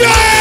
Yeah!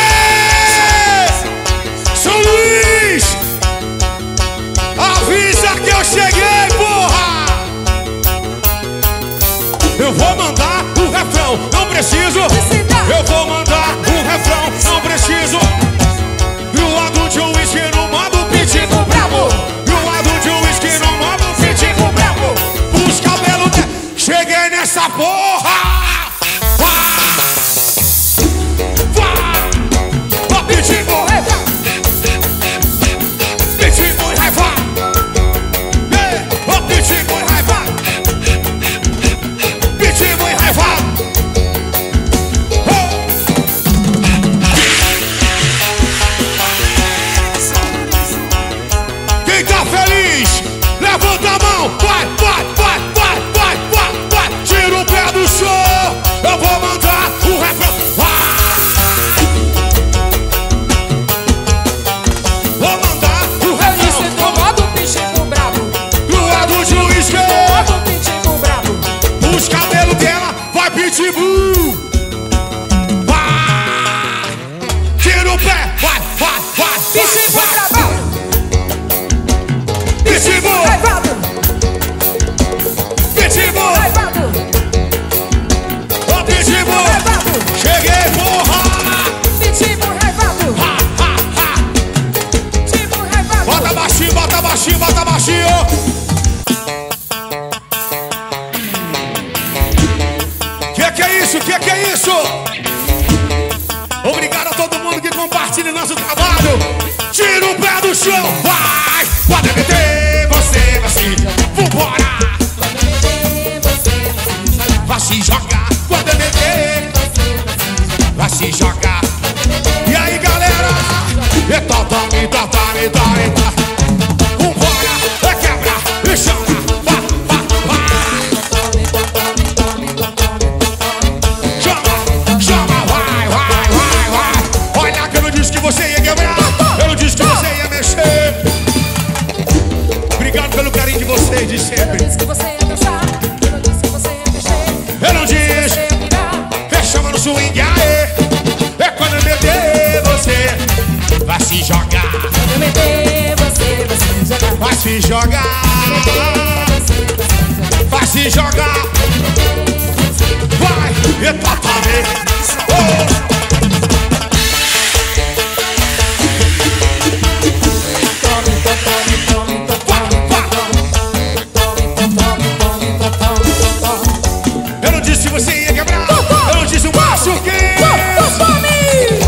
não disse você ia quebrar. Eu não disse o machuquei.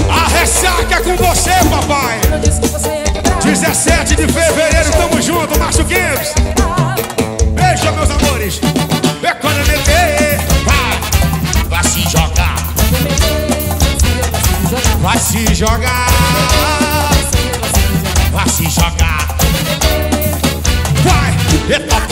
A ressaca é com você, papai. Eu disse que você ia quebrar. 17 de fevereiro, tamo junto, macho Games. Beijo, meus amores. Pecona Nenê. Vai, vai se jogar. Vai se jogar. Vai se jogar. Vai.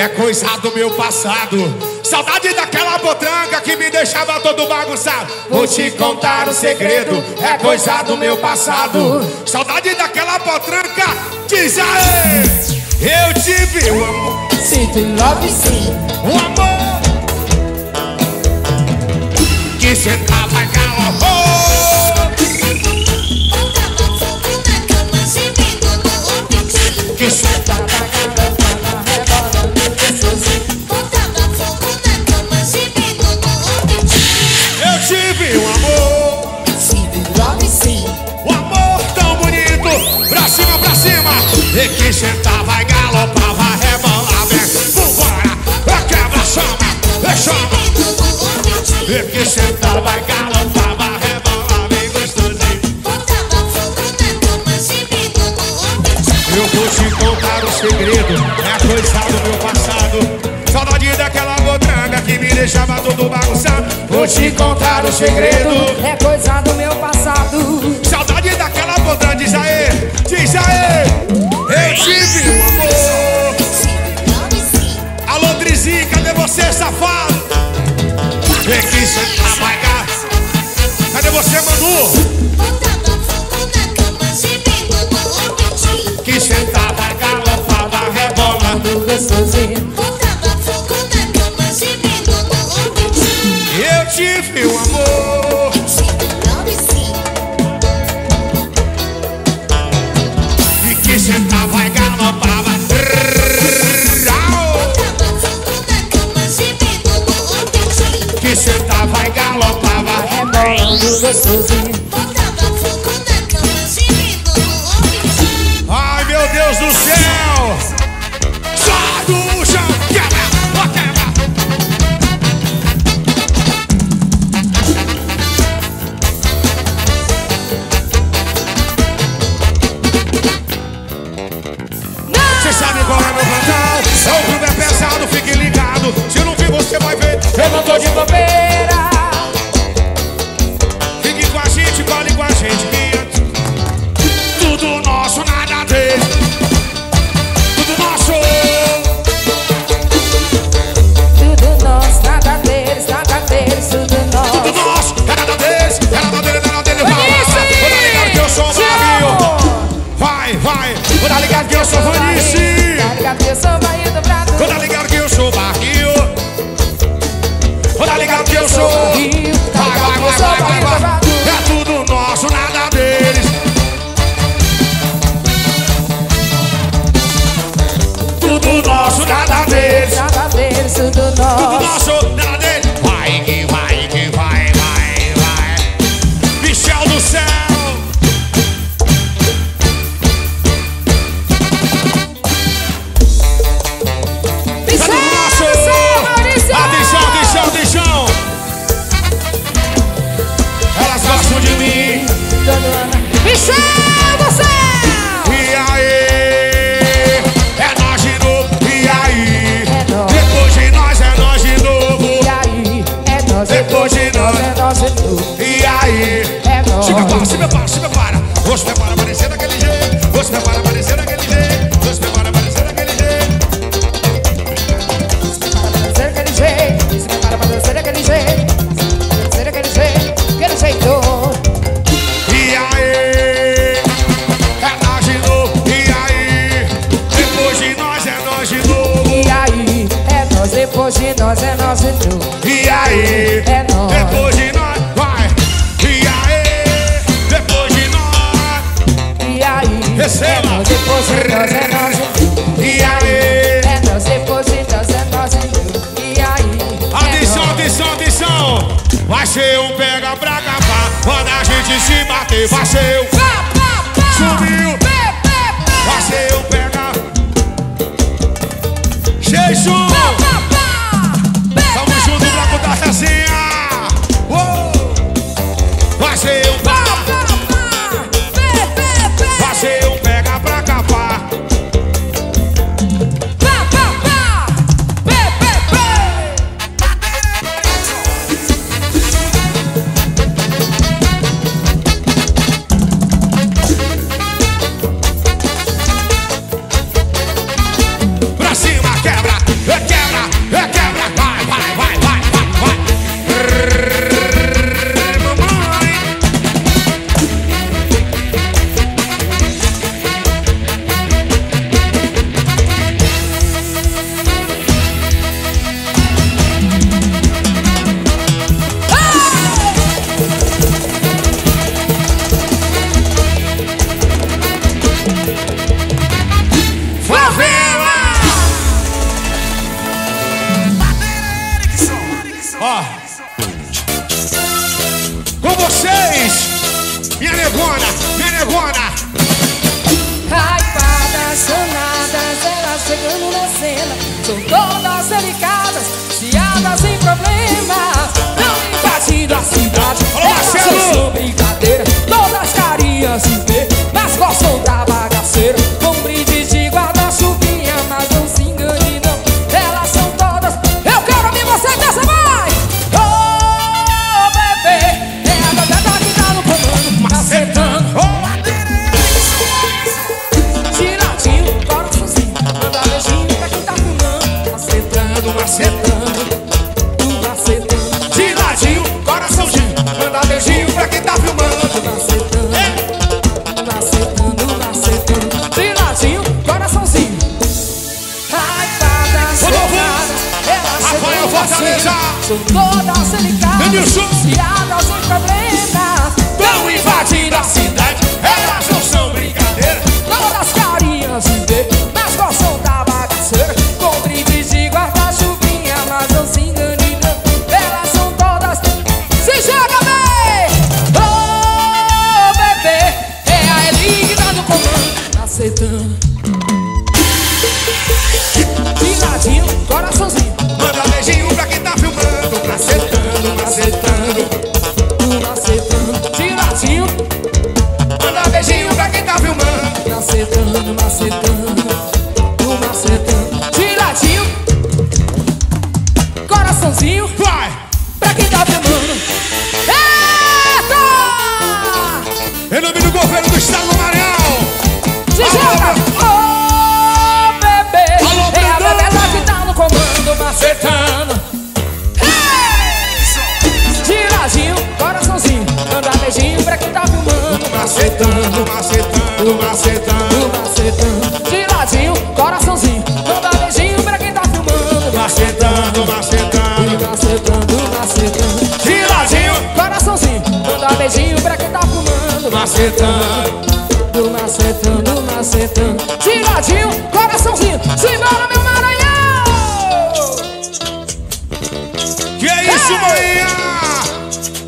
é coisa do meu passado. Saudade daquela potranca que me deixava todo bagunçado. Vou te contar o segredo, é coisa do meu passado. Saudade daquela potranca, diz aê! Eu tive um amor. Sinto em love, sim. Um amor. Que sentado E que sentar vai galopar, vai rebolar Vem, é, vambora, é quebra chama, é chama. E quem sentar vai galopar, vai rebolar Vem gostosinho Eu vou te contar um segredo É coisa do meu passado. Saudade daquela botanga que me deixava todo bagunçado. Vou te contar um segredo É coisa do meu passado. Saudade daquela botanga diz aí. Alô, Drizinho, cadê você, safado? Vem aqui, seu trabalhar. Cadê você, Manu? gostoso. prepara, se prepara. Ou se prepara aparecer daquele jeito. vou se prepara aparecer daquele jeito. vou se prepara aparecer daquele jeito. Se prepara pra dançar daquele jeito. Se prepara aparecer dançar daquele jeito. Se prepara aparecer daquele jeito. Aquele jeito. E aí? É nós de novo. E aí? Depois de nós é nós de novo. E aí? É nós depois de nós é nós de novo. E aí? É Receba! É nós, depois é nós, é nós. E aí? É nós, depois é nós, é nós. E aí? Adição, adição, adição! Vai ser um pega pra acabar. Quando a gente se bater, vai ser um...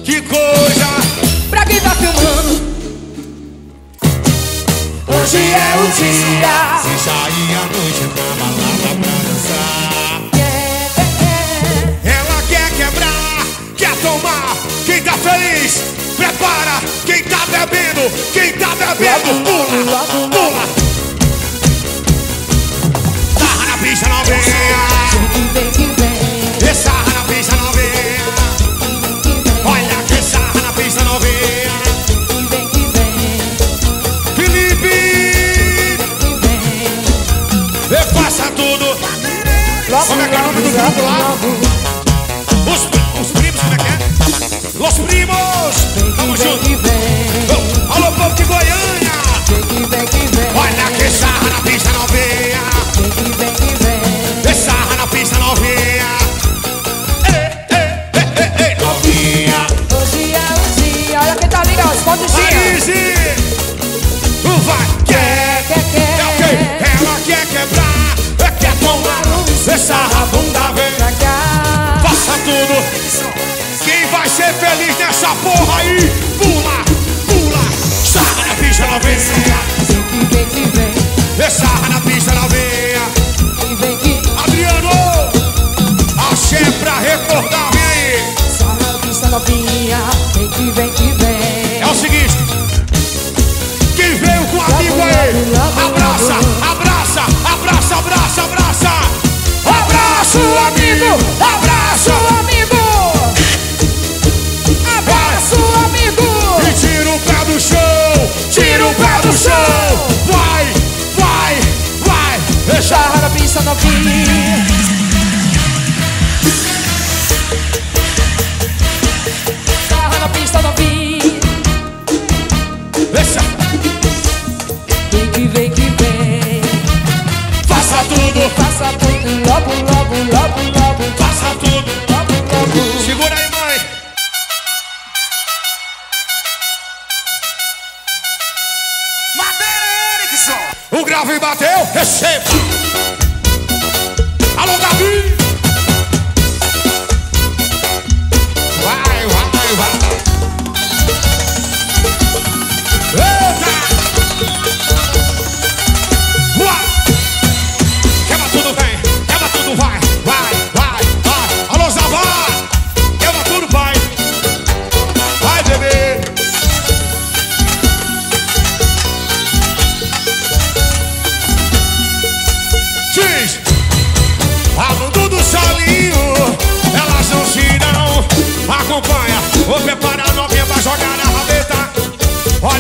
Que coisa pra quem tá filmando. Hoje é o dia. Se sair à noite na balada pra dançar. Ela quer quebrar, quer tomar. Quem tá feliz, prepara. Quem tá bebendo, quem tá bebendo, pula, pula. ligado lá. Os, os primos, como é que é? Los primos! Tamo junto! Alô, povo de Goiânia!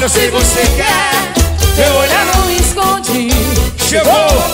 olho se você quer, meu olhar não esconde. Chegou!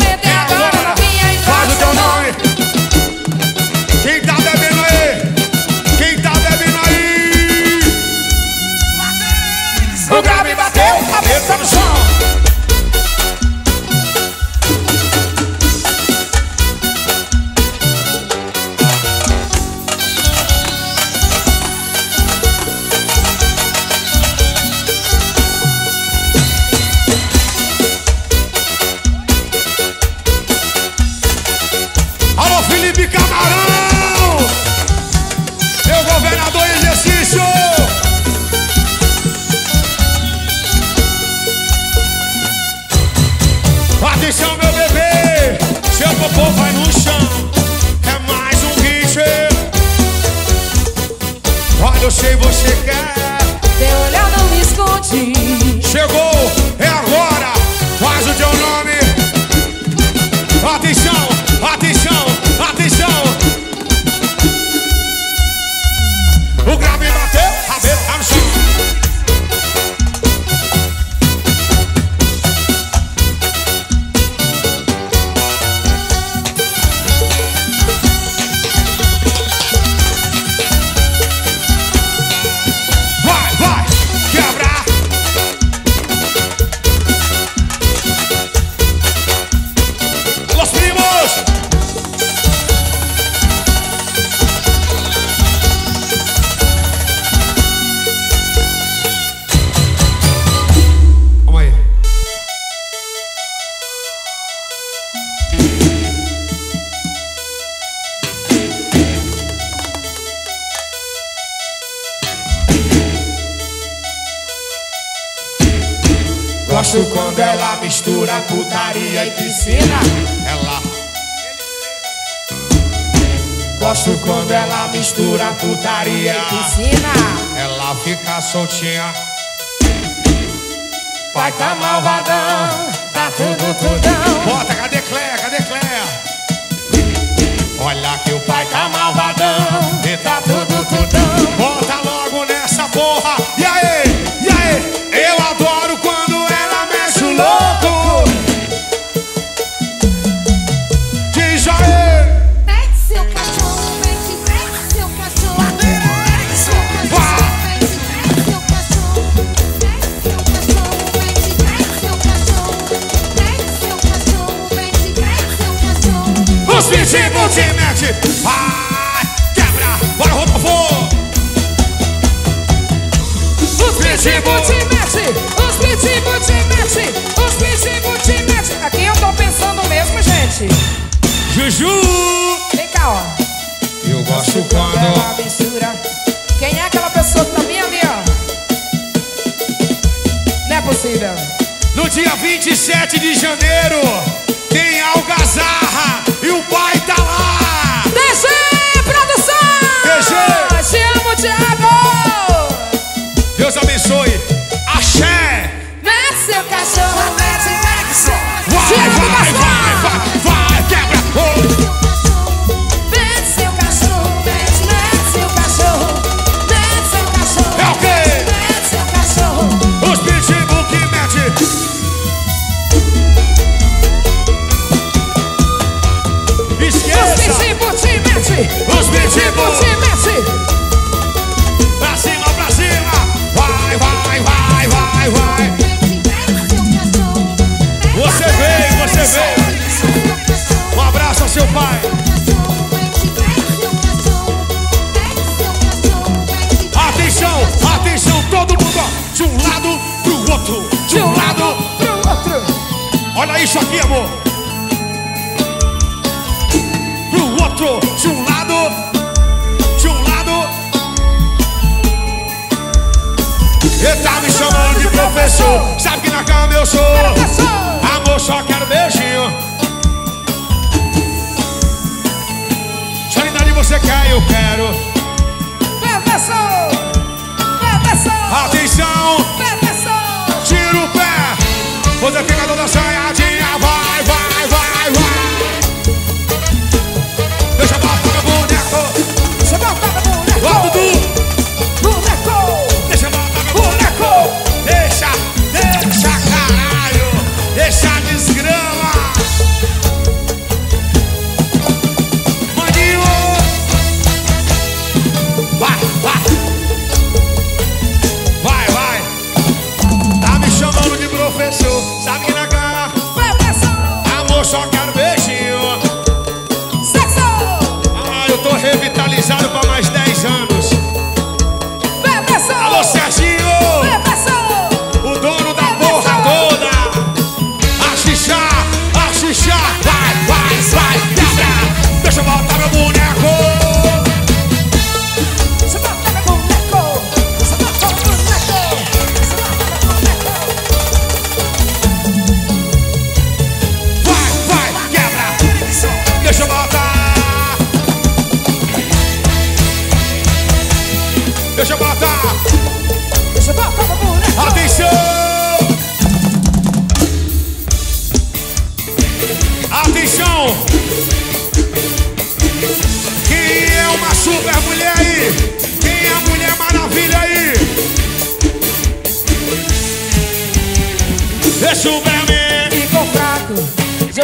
Gosto quando ela mistura putaria piscina. Ela fica soltinha. Pai tá malvadão, tá tudo tudão. Bota, cadê Cléia? Cadê Cléia? Vai, quebra. Bora, Rodolfo. Os pitbull te mete, os pitbull te mete, os pitbull te mete. Aqui eu tô pensando mesmo, gente. Juju. Vem cá, ó. Eu gosto Quando quando... ela mistura. Quem é aquela pessoa que tá bem ali, ó? Não é possível. No dia 27 de janeiro, tem Algazarra e o pai tá lá. Thiago! Deus abençoe. Axé. Mete seu cachorro, Olha isso aqui, amor. Pro outro. De um lado. De um lado. Ele tá me chamando de professor. Sabe que na cama eu sou. Amor, só quero beijinho. Linda você quer, eu quero. Professor! Professor! Atenção, Professor! tira o pé. Você fica toda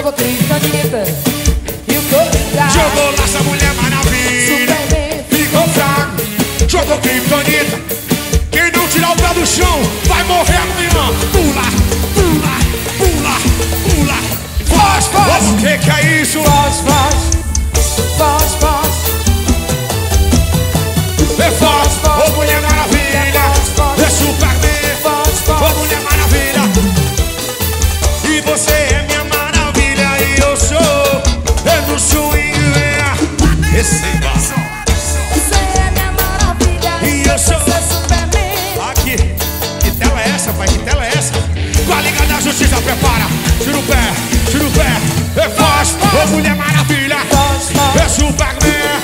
jogou criptonita E o corpo Jogou lá essa Mulher Maravilha! Superman Ficou fraco, jogou criptonita. Quem não tirar o pé do chão vai morrer amanhã. Pula, pula, pula, pula. Foz, foz. O que que é isso? Foz, foz Foz, foz É receba. Você é minha maravilha. E eu sou Superman. Aqui, que tela é essa, pai? Que tela é essa? Com a Liga da Justiça, prepara. Tira o pé, tira o pé. É faz, ô mulher maravilha. Faz. É Superman.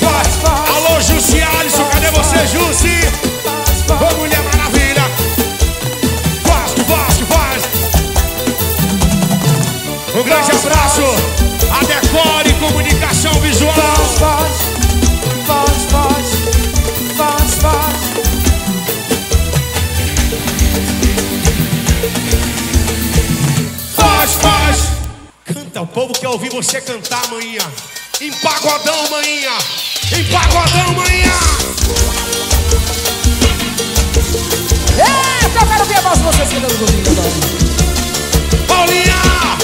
Faz, faz. Alô, Jussi Alisson, cadê você, Jussi? Um grande abraço a Decore Comunicação Visual. Faz, faz, faz, faz, faz. Faz, faz. Canta, o povo quer ouvir você cantar, amanhã. Em pagodão, amanhã Em pagodão, amanhã Eita, eu quero ver a voz de vocês cantando comigo, Paulinha.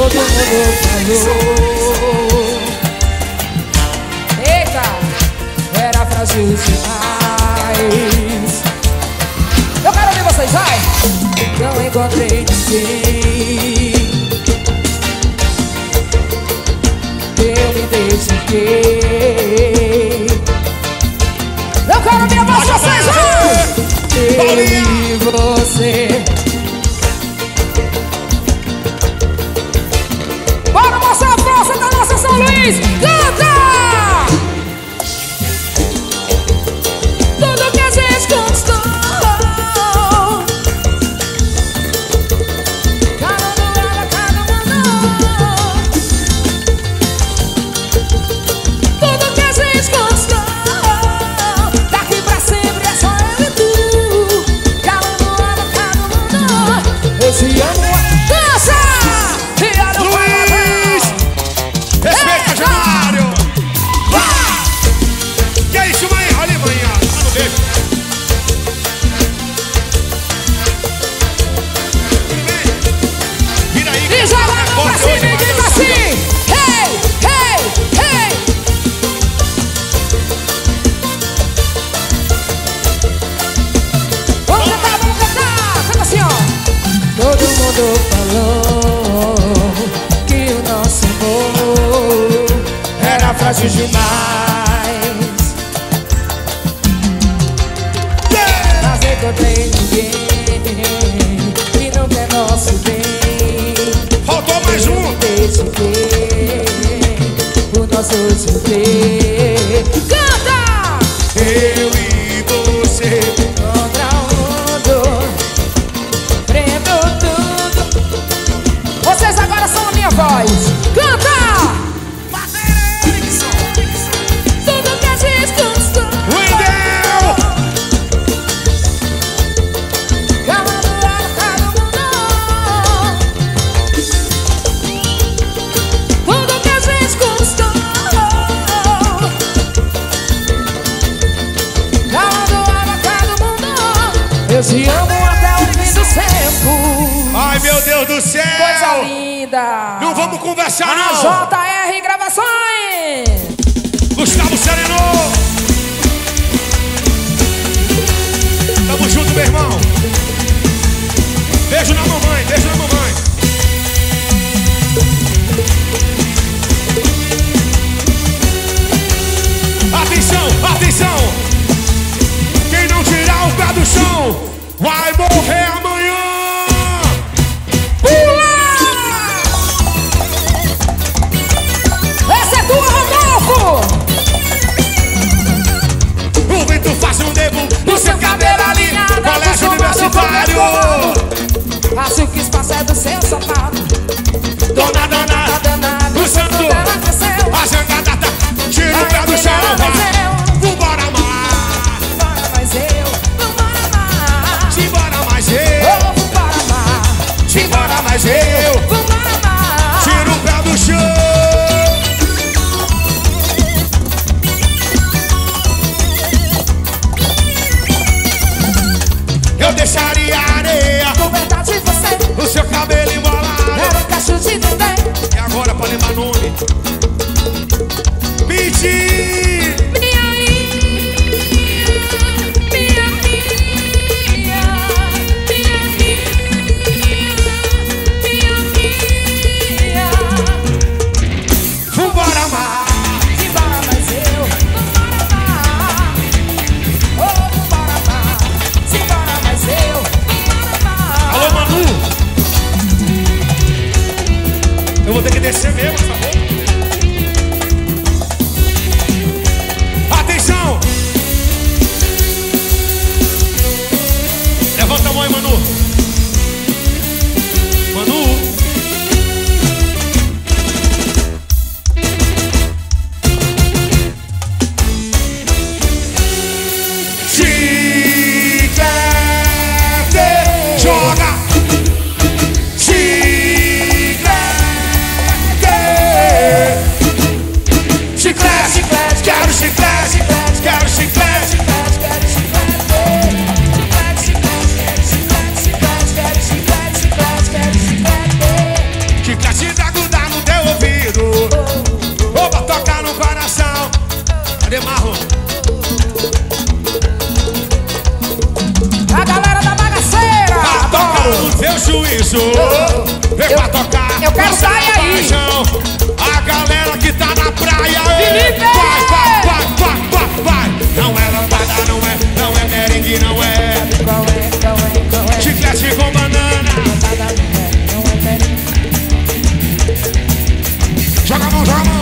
todo mundo falou Eita, era frágil demais Eu quero ver vocês, vai! Não encontrei ninguém. Eu me dediquei Go, go! vida. Não vamos conversar, a não. JR Gravações. Juízo. Vem pra tocar. eu quero sair aí. A galera que tá na praia. Vai, vai, vai, vai, vai, vai. Não é lambada, não é, não é merengue, não é. Qual é, qual é, qual é? Chiclete com banana. Joga a mão, joga a mão.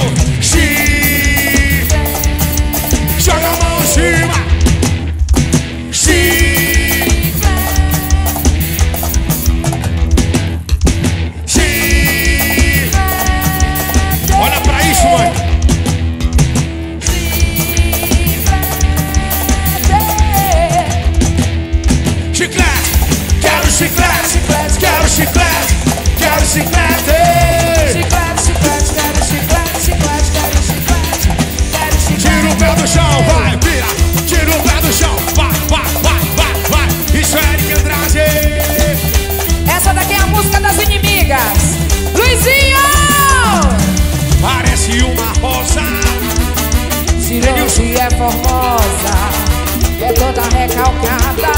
É toda recalcada.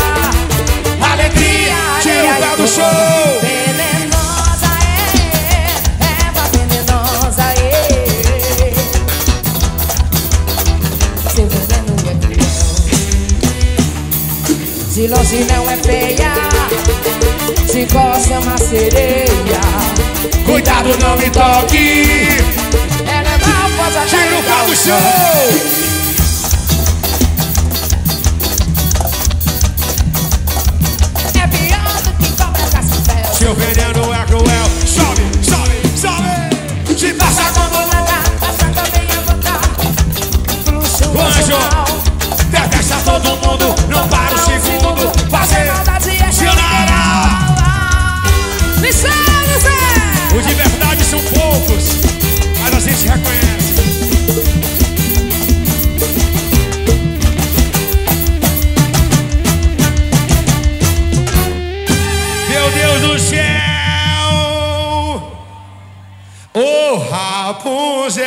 Alegria, tira o pé do chão. Venenosa é, erva venenosa é. Seu veneno é cruel. Se longe não é feia, se gosta é uma sereia. Cuidado, não me toque. Ela é malvosa, Tira o pé do chão. Seu veneno é cruel. Sobe, sobe, sobe. Se passa quando o anjo detesta todo mundo. Não para um segundo. Fazer Deus do céu! Ô Rapunzel!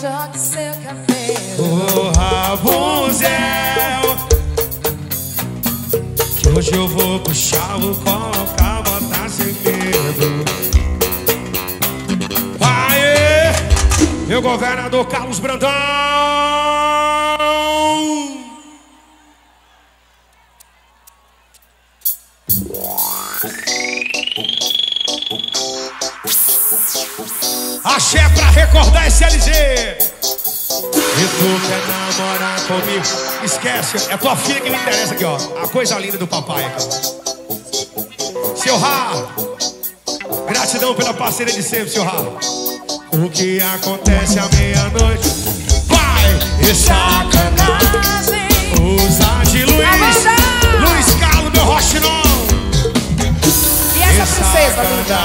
Jogue seu cabelo Ô Rapunzel! Que hoje eu vou puxar, vou colocar, botar sem medo. Aê! Meu governador Carlos Brandão! Recordar esse LG. E tu quer namorar comigo? Esquece, é tua filha que me interessa aqui, ó. A coisa linda do papai aqui. Seu Rá, gratidão pela parceria de sempre, seu Rá. O que acontece à meia-noite? Vai e sacanagem. Usa de Luiz! Luiz Carlos, meu roxinol. Princesa linda?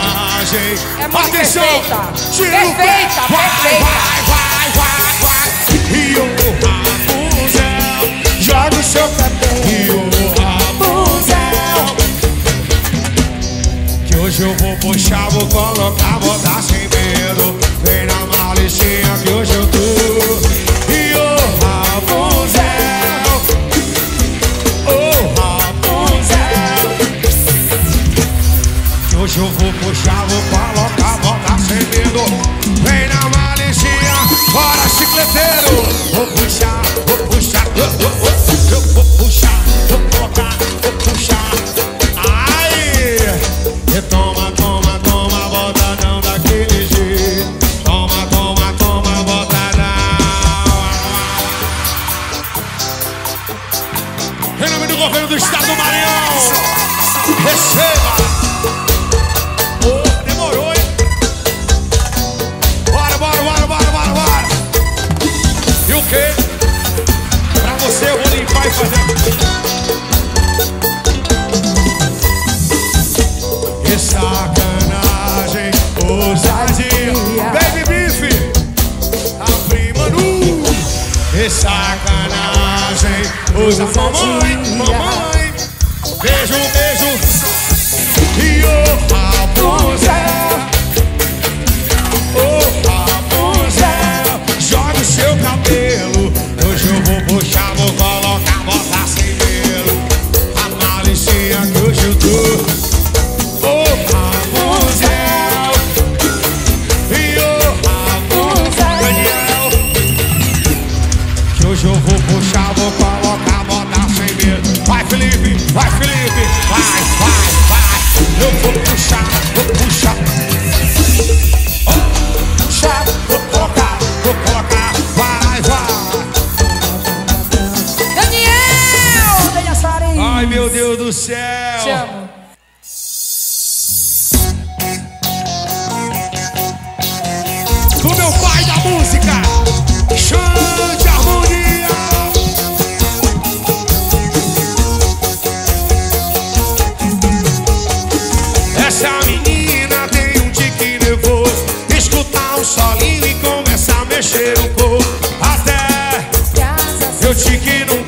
É muito Atenção! perfeita. Pé. Perfeita, vai, perfeita. Vai, vai, vai, vai. E o Rapunzel joga o seu cabelo. E o Rapunzel que hoje eu vou puxar, vou colocar, vou dar sem medo. Vem na malicinha que hoje eu tô. Hoje eu vou puxar, vou colocar, vou dar sem medo. Vem na malicinha, bora chicleteiro. Vou puxar, vou puxar, eu, eu, eu vou puxar, vou colocar, vai fazer. Que sacanagem, ousadia. Baby Beef, a prima nu. Que sacanagem, ousadia. noite que não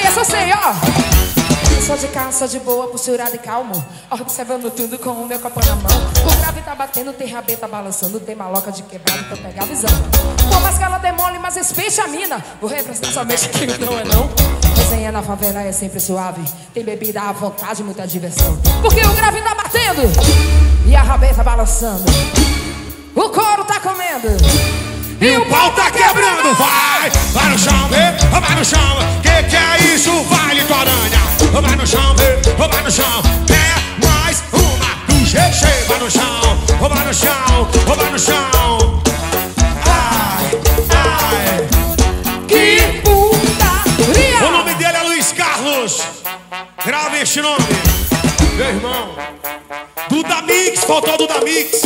sei, só sei, ó. Sou de caça, de boa, posturada e calmo Observando tudo com o meu copo na mão. O grave tá batendo, tem rabeta balançando Tem maloca de quebrado, pra pegar a visão. Por mais que ela demole, mas especha a mina. O refrescar somente que não é não. Resenha na favela é sempre suave. Tem bebida à vontade, muita diversão. Porque o grave tá batendo E a rabeta balançando. O couro tá comendo. E o pau tá quebrando, vai! Vai no chão, vê, vai no chão, que que é isso? Vai, litoranha! Vai no chão, vê, vai no chão, é mais uma do GG! Vai no chão, vai no chão, vai no chão! Ai, ai! Que putaria! O nome dele é Luiz Carlos! Grave este nome! Meu irmão! Duda Mix, faltou Duda Mix!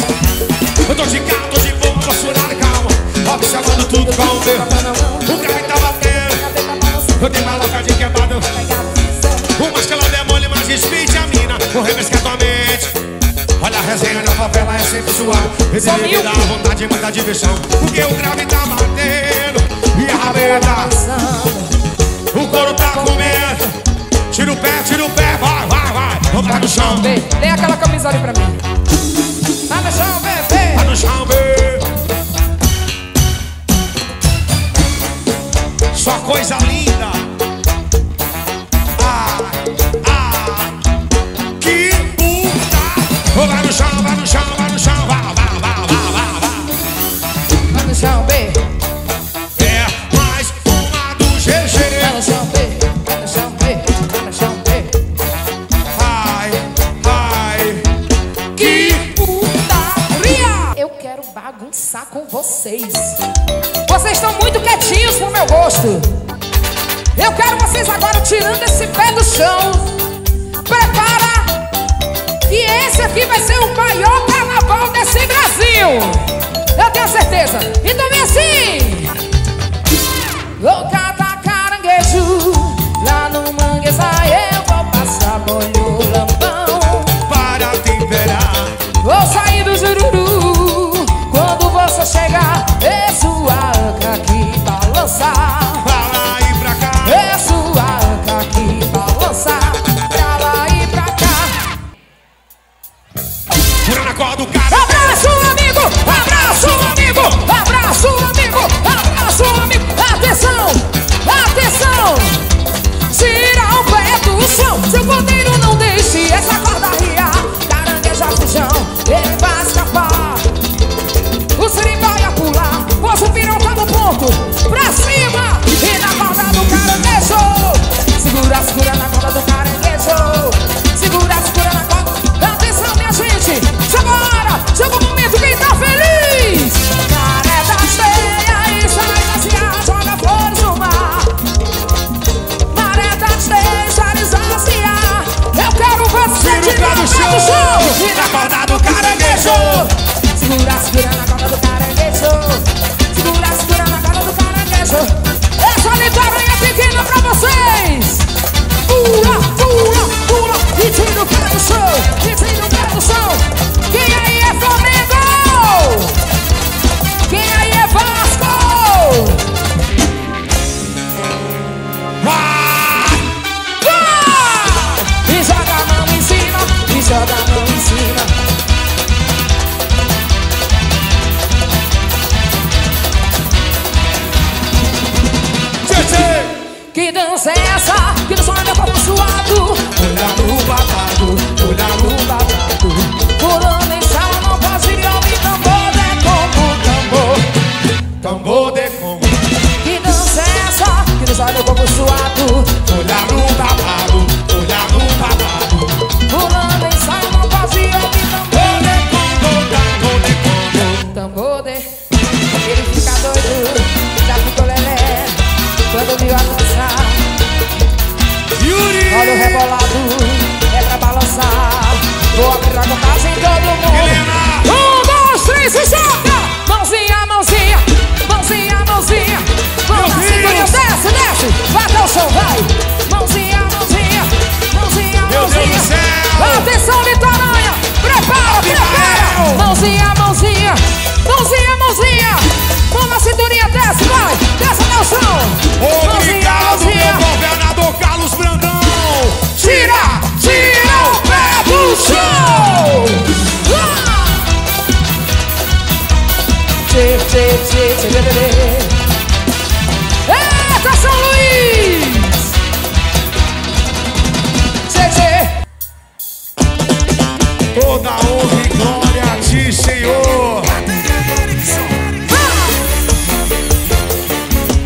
Eu tô de cá, tô de chamando tudo com o meu. O carro tá batendo, eu tenho uma louca de quebrada. Umas que ela demole, mas despide a mina, vou refrescar é tua mente. Olha a resenha na favela é sempre suave. Esse me dá vontade e manda de Porque o grave tá batendo E a rabeta tá O couro tá comendo. Tira o pé, tira o pé, vai, vai, vai. Vamos lá no chão. Vem, vem aquela camisola ali pra mim. Tá no chão, vem, vem. Tá no chão, vem. Só coisa linda. Prepara, que esse aqui vai ser o maior carnaval desse Brasil. Eu tenho certeza. Então vem assim. Louca da caranguejo, lá no Manguezal eu vou passar molho lampão. Para temperar. Vou sair do jururu, quando você chegar, é sua anca que balançar. mãozinha, mãozinha, mãozinha, mãozinha. Vamos na cinturinha, desce, vai, desce, Nelson. Obrigado, mãozinha, meu governador Carlos Brandão. Tira, tira o pé do chão. Ah! Tchê, tchê, tchê, tchê, tchê, tchê. Senhor.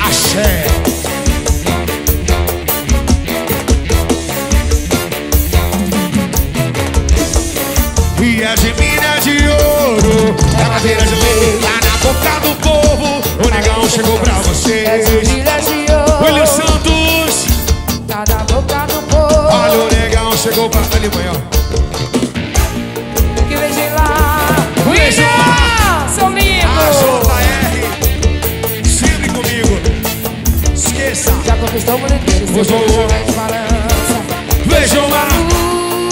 Axé. E é mina de ouro, é madeira de lei, lá na boca do povo, o negão chegou pra vocês. É William Santos, tá na boca do povo. Olha o negão chegou pra ele, manhã. Vocês tão bonitinhos, vocês tão bonitinhos balança. Vejam lá uh,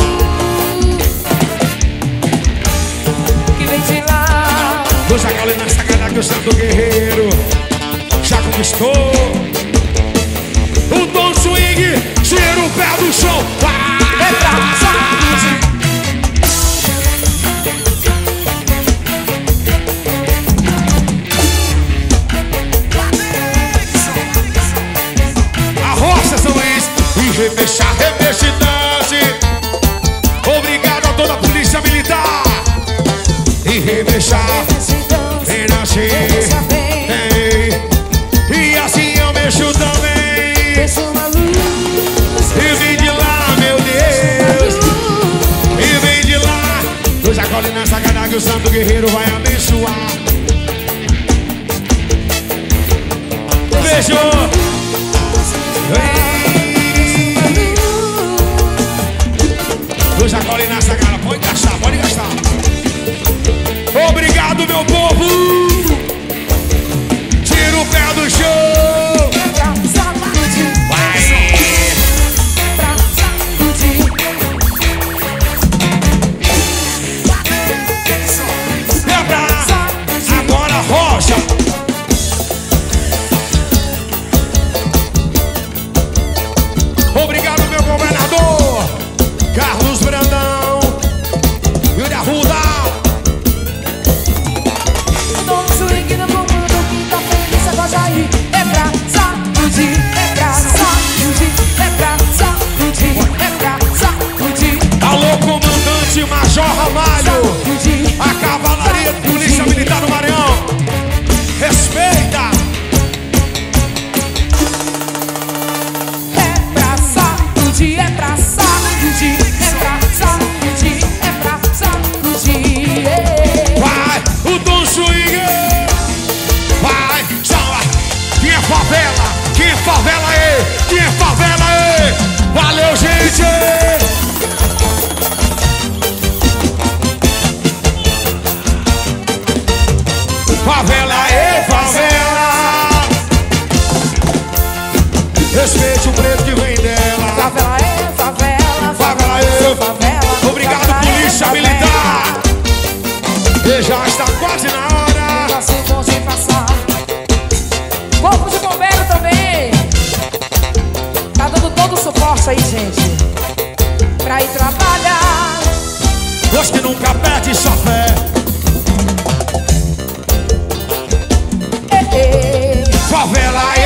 Que vem de lá. Dois agora na sagrada que o santo guerreiro. Já conquistou. O Dom Swing Tira o pé do chão. Ah! Remexa, remexidade Obrigado a toda a polícia militar. E remexa, renasce E assim eu mexo também. E vem de lá, meu Deus. E vem de lá. Eu já colho nessa cara que o santo guerreiro vai abençoar. Beijo povo! novela